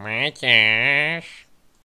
My gosh.